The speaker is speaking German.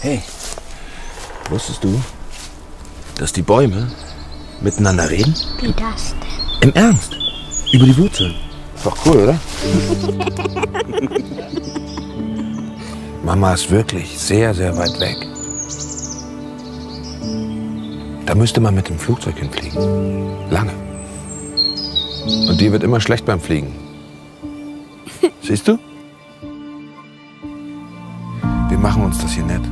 Hey, wusstest du, dass die Bäume miteinander reden? Wie das denn? Im Ernst? Über die Wurzeln. Ist doch cool, oder? Mama ist wirklich sehr, sehr weit weg. Da müsste man mit dem Flugzeug hinfliegen. Lange. Und dir wird immer schlecht beim Fliegen. Siehst du? Wir machen uns das hier nett.